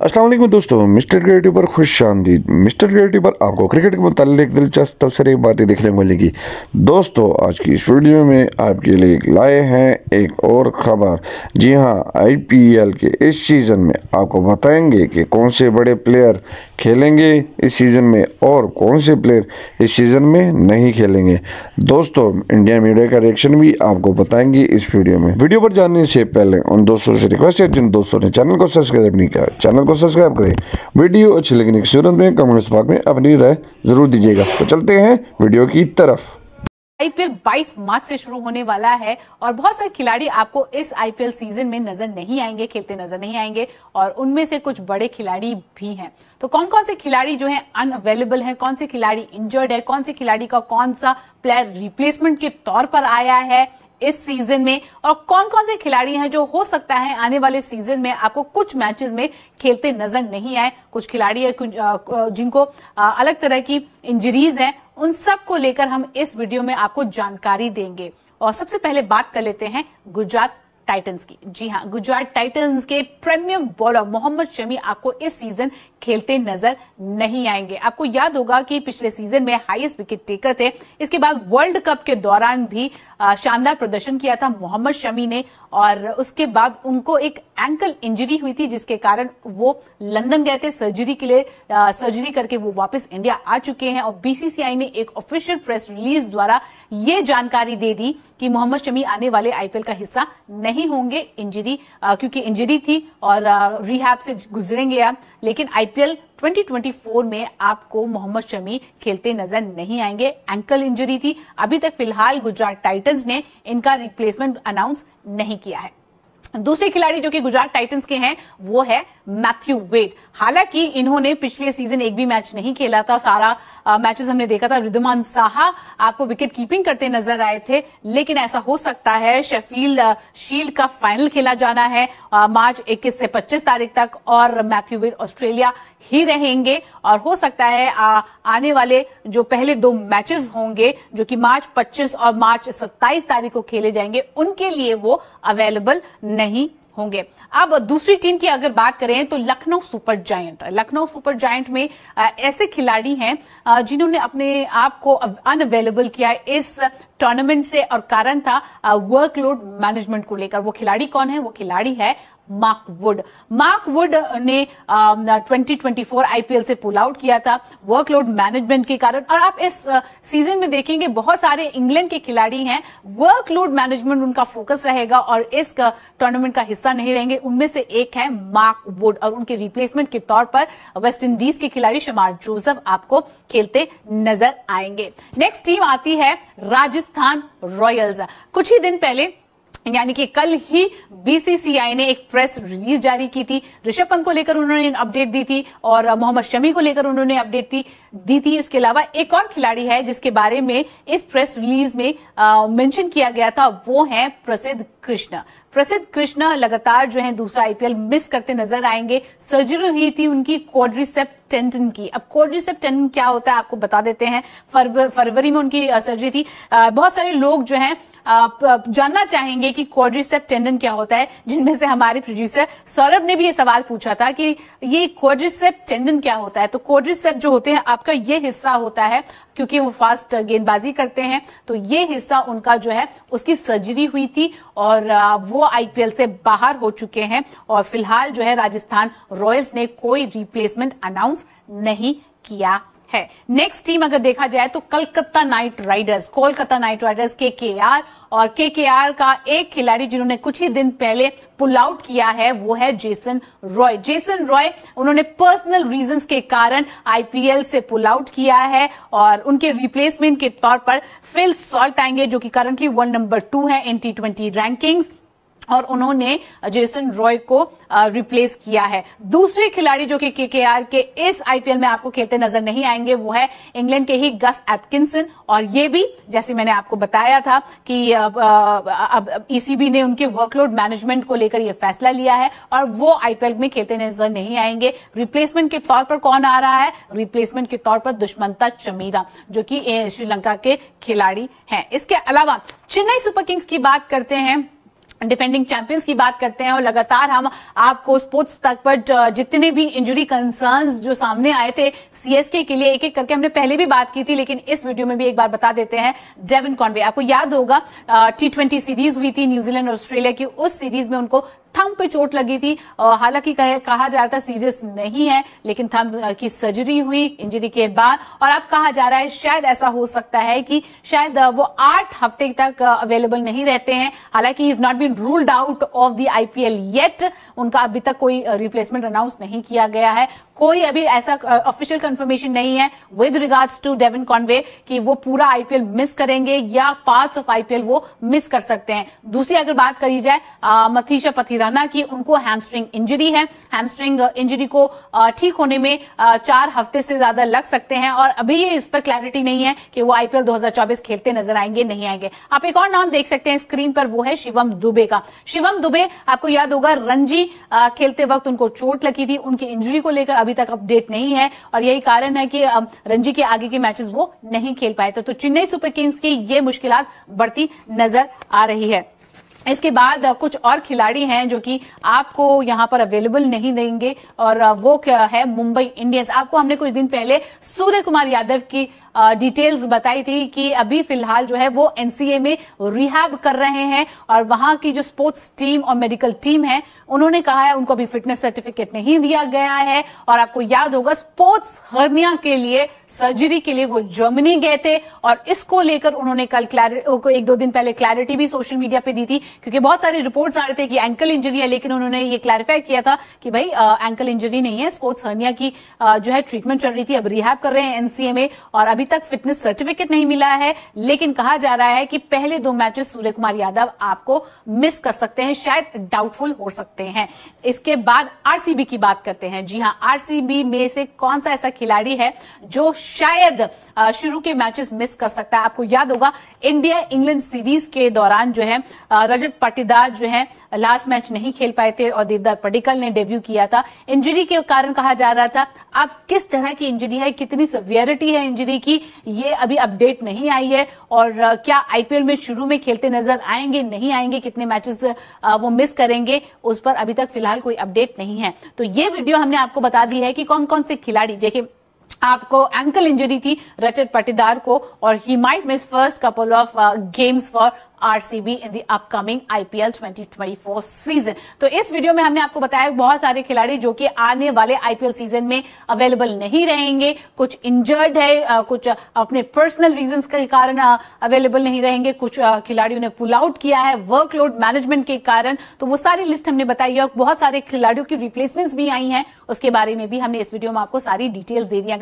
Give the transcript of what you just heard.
असलम दोस्तों, mister creative पर खुश आमदीद। मिस्टर क्रिएटिव पर आपको क्रिकेट के मतलब दिलचस्प तबसरे बातें देखने को मिलेगी। दोस्तों, आज की इस वीडियो में आपके लिए लाए हैं एक और खबर। जी हाँ आईपीएल के इस सीज़न में आपको बताएँगे कि कौन से बड़े प्लेयर खेलेंगे इस सीज़न में और कौन से प्लेयर इस सीज़न में नहीं खेलेंगे। दोस्तों इंडिया मीडिया का रिएक्शन भी आपको बताएँगे इस वीडियो में। वीडियो पर जानने से पहले उन दोस्तों से रिक्वेस्ट है जिन दोस्तों ने चैनल को सब्सक्राइब नहीं किया। चैनल को सब्सक्राइब करें। वीडियो अच्छी लगने की सूरत में कमेंट्स बॉक्स में अपनी राय ज़रूर दीजिएगा। तो चलते हैं वीडियो की तरफ़। आईपीएल 22 मार्च से शुरू होने वाला है और बहुत सारे खिलाड़ी आपको इस आईपीएल सीज़न में नज़र नहीं आएँगे, खेलते नज़र नहीं आएँगे और उनमें से कुछ बड़े खिलाड़ी भी हैं। तो कौन कौन से खिलाड़ी जो हैं अनअवेलेबल हैं, कौन से खिलाड़ी इंजर्ड है, कौन से खिलाड़ी का कौन सा प्लेयर रिप्लेसमेंट के तौर पर आया है इस सीज़न में और कौन कौन से खिलाड़ी हैं जो हो सकता है आने वाले सीज़न में आपको कुछ मैचेस में खेलते नज़र नहीं आए? कुछ खिलाड़ी है जिनको अलग तरह की इंजरीज हैं, उन सबको लेकर हम इस वीडियो में आपको जानकारी देंगे। और सबसे पहले बात कर लेते हैं गुजरात टाइटंस की। जी हाँ गुजरात टाइटंस के प्रीमियम बॉलर मोहम्मद शमी आपको इस सीज़न खेलते नज़र नहीं आएँगे। आपको याद होगा कि पिछले सीज़न में हाईएस्ट विकेट टेकर थे। इसके बाद वर्ल्ड कप के दौरान भी शानदार प्रदर्शन किया था मोहम्मद शमी ने और उसके बाद उनको एक एंकल इंजरी हुई थी, जिसके कारण वो लंदन गए थे सर्जरी के लिए सर्जरी करके वो वापस इंडिया आ चुके हैं और बीसीसीआई ने एक ऑफिशियल प्रेस रिलीज़ द्वारा ये जानकारी दे दी कि मोहम्मद शमी आने वाले आईपीएल का हिस्सा नहीं होंगे इंजरी क्योंकि इंजरी थी और रिहैब से गुजरेंगे आप लेकिन आईपीएल 2024 में आपको मोहम्मद शमी खेलते नज़र नहीं आएँगे। एंकल इंजरी थी। अभी तक फ़िलहाल गुजरात टाइटंस ने इनका रिप्लेसमेंट अनाउंस नहीं किया है। दूसरे खिलाड़ी जो कि गुजरात टाइटंस के हैं वो है मैथ्यू वेड हालाँकि इन्होंने पिछले सीज़न एक भी मैच नहीं खेला था सारा मैचेस हमने देखा था। रिद्धमान साहा आपको विकेट कीपिंग करते नज़र आए थे लेकिन ऐसा हो सकता है शेफील्ड शील्ड का फाइनल खेला जाना है आ, मार्च 21 से 25 तारीख तक और मैथ्यू वेड ऑस्ट्रेलिया ही रहेंगे। और हो सकता है आ, आने वाले जो पहले दो मैचेस होंगे जो कि मार्च 25 और मार्च 27 तारीख को खेले जाएँगे उनके लिए वो अवेलेबल नहीं होंगे। अब दूसरी टीम की अगर बात करें तो Lucknow super giant. Lucknow super giant में ऐसे खिलाड़ी हैं जिन्होंने अपने आप को अनअवेलेबल किया है इस टूर्नामेंट से और कारण था वर्कलोड मैनेजमेंट को लेकर। वो खिलाड़ी कौन है? वो खिलाड़ी है मार्क वुड मार्क वुड ने आ, 2024 आईपीएल से पुल आउट किया था वर्कलोड मैनेजमेंट के कारण। और आप इस सीज़न में देखेंगे बहुत सारे इंग्लैंड के खिलाड़ी हैं। वर्कलोड मैनेजमेंट उनका फोकस रहेगा और इस टूर्नामेंट का हिस्सा नहीं रहेंगे। उनमें से एक है मार्क वुड और उनके रिप्लेसमेंट के तौर पर वेस्ट इंडीज के खिलाड़ी शमार जोसेफ आपको खेलते नज़र आएँगे। नेक्स्ट टीम आती है राजस्थान रॉयल्स कुछ ही दिन पहले यानी कि कल ही बीसीसीआई ने एक प्रेस रिलीज़ जारी की थी। ऋषभ पंत को लेकर उन्होंने अपडेट दी थी और मोहम्मद शमी को लेकर उन्होंने अपडेट दी, थी। इसके अलावा एक और खिलाड़ी है जिसके बारे में इस प्रेस रिलीज़ में मेंशन किया गया था वो है प्रसिद्ध कृष्ण। प्रसिद्ध कृष्ण लगातार जो है दूसरा आईपीएल मिस करते नज़र आएँगे। सर्जरी हुई थी उनकी क्वाड्रिसेप टेंटन की। अब क्वाड्रिसेप टेंटन क्या होता है आपको बता देते हैं। फरवरी में उनकी सर्जरी थी। बहुत सारे लोग जो है जानना चाहेंगे कि क्वाड्रिसेप टेंडन क्या होता है, जिनमें से हमारे प्रोड्यूसर सौरभ ने भी ये सवाल पूछा था कि ये क्वाड्रिसेप टेंडन क्या होता है? तो क्वाड्रिसेप जो होते हैं, आपका ये हिस्सा होता है, क्योंकि वो फास्ट गेंदबाजी करते हैं तो ये हिस्सा उनका जो है, उसकी सर्जरी हुई थी और वो आईपीएल से बाहर हो चुके हैं और फ़िलहाल जो है, राजस्थान रॉयल्स ने कोई रिप्लेसमेंट अनाउंस नहीं किया है। नेक्स्ट टीम अगर देखा जाए तो Calcutta knight riders Kolkata knight riders K K R और के के आर का एक खिलाड़ी जिन्होंने कुछ ही दिन पहले पुल आउट किया है, वो है जेसन रॉय जेसन रॉय उन्होंने पर्सनल रीजंस के कारण आईपीएल से पुल आउट किया है और उनके रिप्लेसमेंट के तौर पर फिल सॉल्ट आएँगे, जो कि करंटली वर्ल्ड नंबर टू है इन टी ट्वेंटी रैंकिंग्स और उन्होंने जेसन रॉय को रिप्लेस किया है। दूसरे खिलाड़ी जो कि केकेआर के इस आईपीएल में आपको खेलते नज़र नहीं आएँगे, वो है इंग्लैंड के ही गस एटकिंसन और ये भी, जैसे मैंने आपको बताया था कि अब ईसीबी ने उनके वर्कलोड मैनेजमेंट को लेकर यह फैसला लिया है और वो आईपीएल में खेलते नज़र नहीं आएँगे। रिप्लेसमेंट के तौर पर कौन आ रहा है? रिप्लेसमेंट के तौर पर दुष्मंता चमीरा, जो कि श्रीलंका के खिलाड़ी हैं। इसके अलावा चेन्नई सुपर किंग्स की बात करते हैं। डिफेंडिंग चैंपियंस की बात करते हैं और लगातार हम आपको स्पोर्ट्स तक पर जितने भी इंजरी कंसर्न्स जो सामने आए थे सीएसके के लिए एक एक करके हमने पहले भी बात की थी, लेकिन इस वीडियो में भी एक बार बता देते हैं डेविन कॉन्वे आपको याद होगा टी सीरीज़ हुई थी न्यूजीलैंड और ऑस्ट्रेलिया की, उस सीरीज़ में उनको थम पे चोट लगी थी। हालाँकि कहा जा रहा था सीरियस नहीं है, लेकिन थम की सर्जरी हुई, इंजरी के बाद। और अब कहा जा रहा है, शायद ऐसा हो सकता है कि शायद वो आठ हफ़्ते तक अवेलेबल नहीं रहते हैं। हालाँकि is not been ruled out of the IPL yet उनका अभी तक कोई रिप्लेसमेंट अनाउंस नहीं किया गया है। कोई अभी ऐसा ऑफिशियल कंफर्मेशन नहीं है with regards to Devon Conway कि वो पूरा आईपीएल मिस करेंगे या पार्ट्स ऑफ़ आईपीएल वो मिस कर सकते हैं। दूसरी अगर बात करी जाए मथीशा पथिराना की उनको हैमस्ट्रिंग इंजरी है। हैमस्ट्रिंग इंजरी को ठीक होने में चार हफ़्ते से ज़्यादा लग सकते हैं और अभी ये इस पर क्लैरिटी नहीं है कि वो आईपीएल 2024 खेलते नज़र आएँगे, नहीं आएँगे। आप एक और नाम देख सकते हैं स्क्रीन पर, वो है शिवम दुबे का। शिवम दुबे, आपको याद होगा, रणजी खेलते वक्त उनको चोट लगी थी, उनकी इंजरी को लेकर अभी तक अपडेट नहीं है और यही कारण है कि रणजी के आगे के मैचेस वो नहीं खेल पाए थे। तो चेन्नई सुपर किंग्स की ये मुश्किल बढ़ती नज़र आ रही है। इसके बाद कुछ और खिलाड़ी हैं जो कि आपको यहाँ पर अवेलेबल नहीं देंगे और वो क्या है, मुंबई इंडियंस। आपको हमने कुछ दिन पहले सूर्य कुमार यादव की डिटेल्स बताई थी कि अभी फ़िलहाल जो है वो एनसीए में रिहैब कर रहे हैं और वहाँ की जो स्पोर्ट्स टीम और मेडिकल टीम है उन्होंने कहा है उनको अभी फिटनेस सर्टिफिकेट नहीं दिया गया है और आपको याद होगा स्पोर्ट्स हर्निया के लिए सर्जरी के लिए वो जर्मनी गए थे और इसको लेकर उन्होंने कल क्लैरिटी एक दो दिन पहले क्लैरिटी भी सोशल मीडिया पे दी थी क्योंकि बहुत सारे रिपोर्ट्स आ रहे थे कि एंकल इंजरी है लेकिन उन्होंने ये क्लैरिफाई किया था कि भाई एंकल इंजरी नहीं है स्पोर्ट्स हर्निया की आ, जो है ट्रीटमेंट चल रही थी अब रिहैब कर रहे हैं एनसीए में और अभी तक फिटनेस सर्टिफिकेट नहीं मिला है, लेकिन कहा जा रहा है कि पहले दो मैचेस सूर्य कुमार यादव आपको मिस कर सकते हैं, शायद डाउटफुल हो सकते हैं। इसके बाद आरसीबी की बात करते हैं। जी हाँ आरसीबी में से कौन सा ऐसा खिलाड़ी है जो शायद शुरू के मैचेस मिस कर सकता है? आपको याद होगा, इंडिया इंग्लैंड सीरीज़ के दौरान जो है रजत पाटीदार जो है, लास्ट मैच नहीं खेल पाए थे और देवदार पडिकल ने डेब्यू किया था। इंजरी के कारण कहा जा रहा था अब किस तरह की इंजरी है, कितनी सवियरिटी है इंजरी की? ये अभी अपडेट नहीं आई है और क्या आईपीएल में शुरू में खेलते नज़र आएँगे, नहीं आएँगे, कितने मैचेस वो मिस करेंगे, उस पर अभी तक फ़िलहाल कोई अपडेट नहीं है। तो ये वीडियो हमने आपको बता दी है कि कौन कौन से खिलाड़ी, देखिए, आपको एंकल इंजरी थी रचत पटीदार को और he might miss first couple of games for RCB in the upcoming IPL 2024 season तो इस वीडियो में हमने आपको बताया बहुत सारे खिलाड़ी जो कि आने वाले आईपीएल सीज़न में अवेलेबल नहीं रहेंगे। कुछ इंजर्ड है कुछ अपने पर्सनल रीजंस के कारण अवेलेबल नहीं रहेंगे। कुछ खिलाड़ियों ने पुल आउट किया है वर्कलोड मैनेजमेंट के कारण। तो वो सारी लिस्ट हमने बताई और बहुत सारे खिलाड़ियों की रिप्लेसमेंट्स भी आई हैं। उसके बारे में भी हमने इस वीडियो में आपको सारी डिटेल्स दे दिया